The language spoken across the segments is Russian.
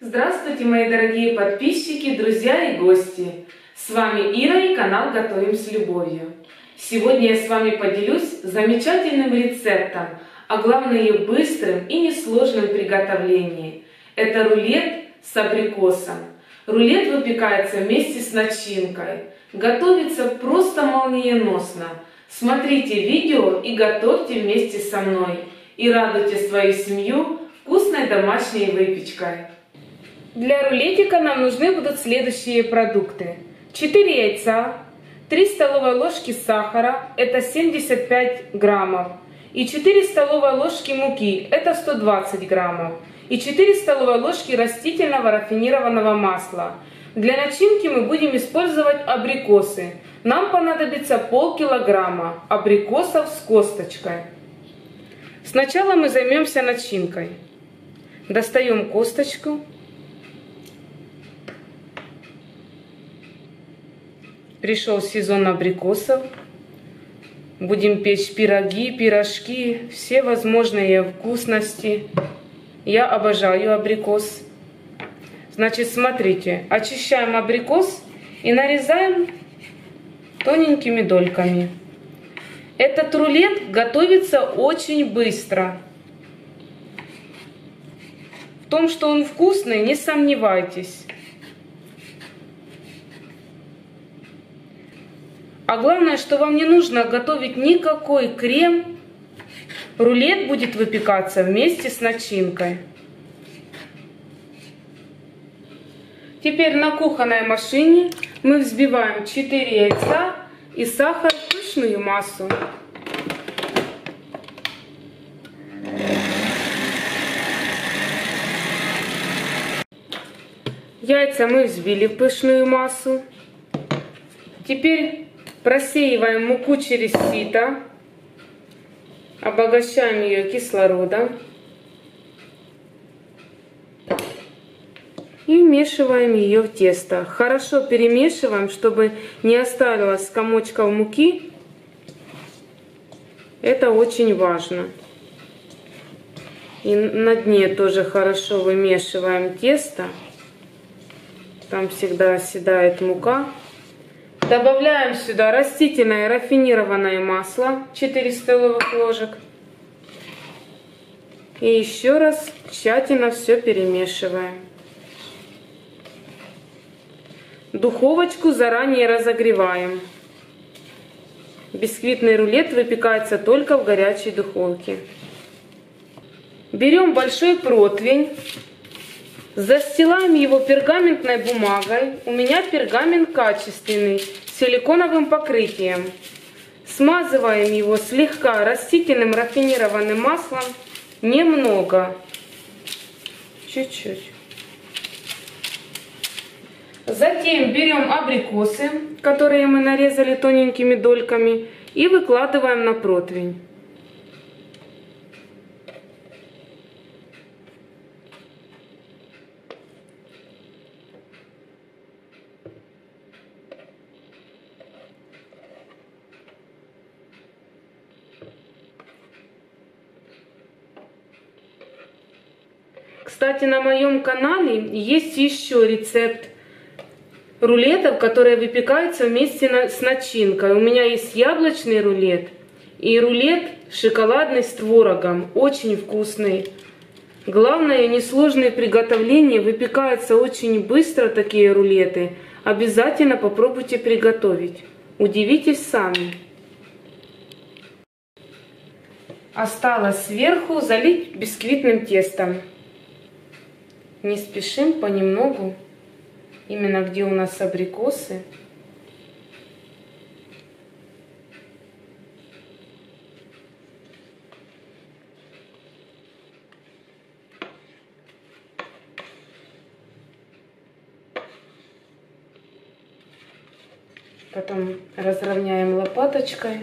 Здравствуйте, мои дорогие подписчики, друзья и гости! С вами Ира и канал Готовим с любовью. Сегодня я с вами поделюсь замечательным рецептом, а главное быстрым и несложным приготовлением. Это рулет с абрикосом. Рулет выпекается вместе с начинкой. Готовится просто молниеносно. Смотрите видео и готовьте вместе со мной. И радуйте свою семью вкусной домашней выпечкой. Для рулетика нам нужны будут следующие продукты. 4 яйца, 3 столовые ложки сахара, это 75 граммов, и 4 столовые ложки муки, это 120 граммов, и 4 столовые ложки растительного рафинированного масла. Для начинки мы будем использовать абрикосы. Нам понадобится полкилограмма абрикосов с косточкой. Сначала мы займемся начинкой. Достаем косточку. Пришел сезон абрикосов. Будем печь пироги, пирожки, все возможные вкусности. Я обожаю абрикос. Значит, смотрите, очищаем абрикос и нарезаем тоненькими дольками. Этот рулет готовится очень быстро. В том, что он вкусный, не сомневайтесь. А главное, что вам не нужно готовить никакой крем. Рулет будет выпекаться вместе с начинкой. Теперь на кухонной машине мы взбиваем 4 яйца и сахар в пышную массу. Яйца мы взбили в пышную массу. Теперь Просеиваем муку через сито, обогащаем ее кислородом и вмешиваем ее в тесто. Хорошо перемешиваем, чтобы не осталось комочков муки. Это очень важно. И на дне тоже хорошо вымешиваем тесто. Там всегда оседает мука. Добавляем сюда растительное рафинированное масло 4 столовых ложек. И еще раз тщательно все перемешиваем. Духовочку заранее разогреваем. Бисквитный рулет выпекается только в горячей духовке. Берем большой противень Застилаем его пергаментной бумагой. У меня пергамент качественный, с силиконовым покрытием. Смазываем его слегка растительным рафинированным маслом, немного, чуть-чуть. Затем берем абрикосы, которые мы нарезали тоненькими дольками, и выкладываем на противень. Кстати, на моем канале есть еще рецепт рулетов, которые выпекаются вместе с начинкой. У меня есть яблочный рулет и рулет шоколадный с творогом. Очень вкусный. Главное, несложные приготовления. Выпекаются очень быстро такие рулеты. Обязательно попробуйте приготовить. Удивитесь сами. Осталось сверху залить бисквитным тестом не спешим понемногу, именно где у нас абрикосы. Потом разровняем лопаточкой.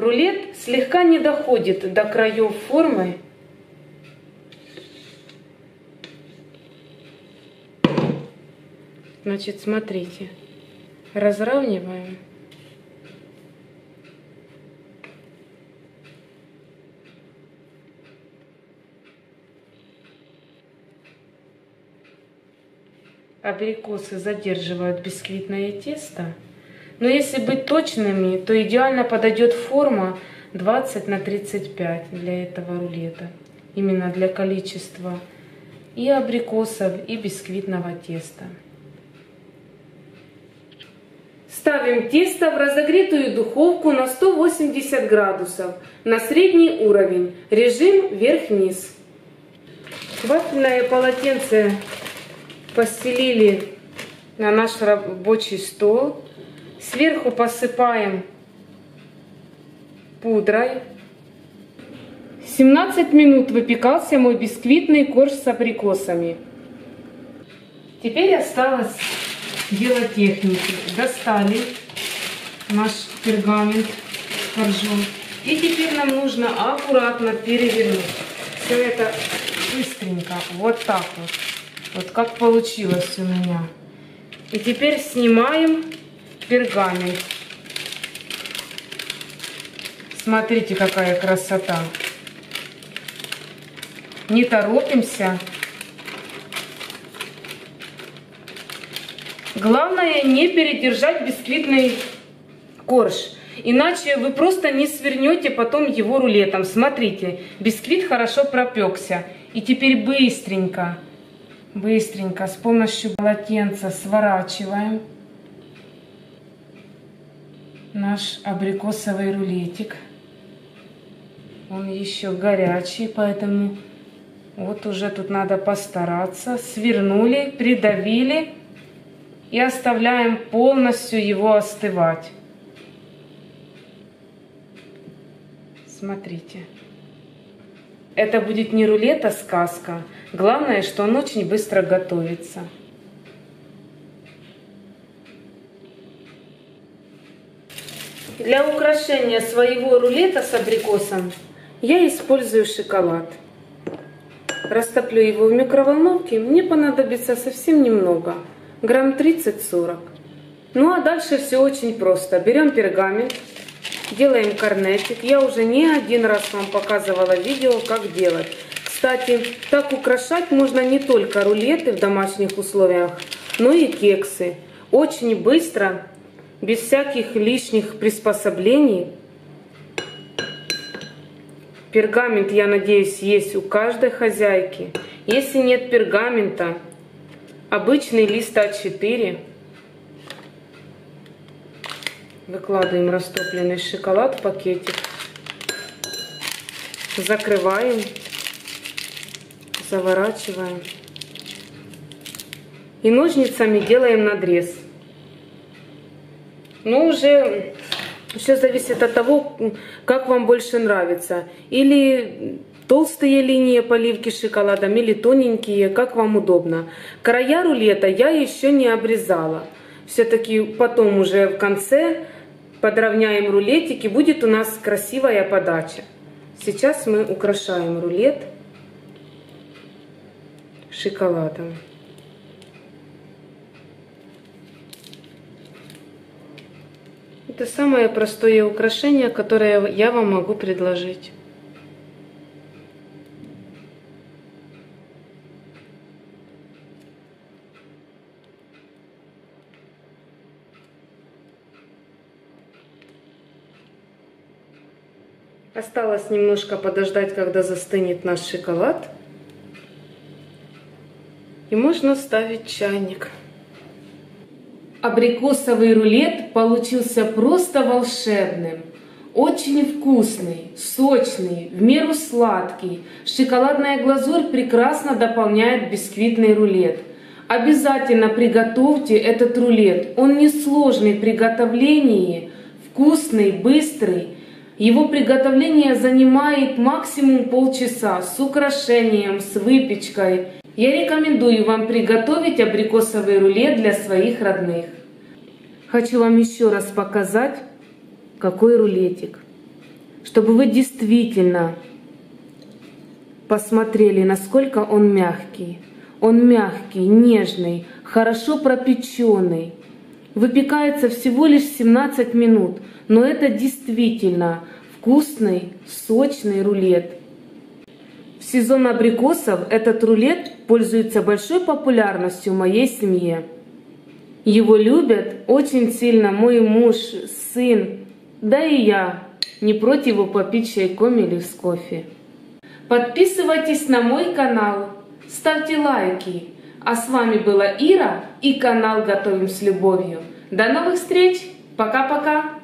Рулет слегка не доходит до краев формы. Значит, смотрите, разравниваем. абрикосы задерживают бисквитное тесто, но если быть точными, то идеально подойдет форма 20 на 35 для этого рулета. Именно для количества и абрикосов, и бисквитного теста. Ставим тесто в разогретую духовку на 180 градусов на средний уровень, режим вверх-вниз. Вафельное полотенце постелили на наш рабочий стол. Сверху посыпаем пудрой. 17 минут выпекался мой бисквитный корж с абрикосами. Теперь осталось дело техники. Достали наш пергамент коржом. И теперь нам нужно аккуратно перевернуть. Все это быстренько, вот так вот. Вот как получилось у меня. И теперь снимаем пергамент. Смотрите, какая красота. Не торопимся. Главное не передержать бисквитный корж. Иначе вы просто не свернете потом его рулетом. Смотрите, бисквит хорошо пропекся. И теперь быстренько быстренько с помощью полотенца сворачиваем наш абрикосовый рулетик. Он еще горячий, поэтому вот уже тут надо постараться. Свернули, придавили и оставляем полностью его остывать. Смотрите. Это будет не рулет, а сказка. Главное, что он очень быстро готовится. Для украшения своего рулета с абрикосом я использую шоколад. Растоплю его в микроволновке, мне понадобится совсем немного, грамм 30-40. Ну а дальше все очень просто. Берем пергамент, делаем корнетик. Я уже не один раз вам показывала видео, как делать. Кстати, так украшать можно не только рулеты в домашних условиях, но и кексы. Очень быстро, без всяких лишних приспособлений. Пергамент, я надеюсь, есть у каждой хозяйки. Если нет пергамента, обычный лист А4. Выкладываем растопленный шоколад в пакетик. Закрываем заворачиваем. И ножницами делаем надрез. Но уже все зависит от того, как вам больше нравится. Или толстые линии поливки шоколадом, или тоненькие, как вам удобно. Края рулета я еще не обрезала. Все-таки потом уже в конце подровняем рулетики, будет у нас красивая подача. Сейчас мы украшаем рулет шоколадом. Это самое простое украшение, которое я вам могу предложить. Осталось немножко подождать, когда застынет наш шоколад. И можно ставить чайник. Абрикосовый рулет получился просто волшебным. Очень вкусный, сочный, в меру сладкий. Шоколадная глазурь прекрасно дополняет бисквитный рулет. Обязательно приготовьте этот рулет. Он несложный в приготовлении, вкусный, быстрый. Его приготовление занимает максимум полчаса с украшением, с выпечкой. Я рекомендую вам приготовить абрикосовый рулет для своих родных. Хочу вам еще раз показать, какой рулетик. Чтобы вы действительно посмотрели, насколько он мягкий. Он мягкий, нежный, хорошо пропеченный. Выпекается всего лишь 17 минут, но это действительно вкусный, сочный рулет. Сезон абрикосов этот рулет пользуется большой популярностью в моей семье. Его любят очень сильно мой муж, сын, да и я. Не против его попить чайком или с кофе. Подписывайтесь на мой канал, ставьте лайки. А с вами была Ира и канал Готовим с любовью. До новых встреч! Пока-пока!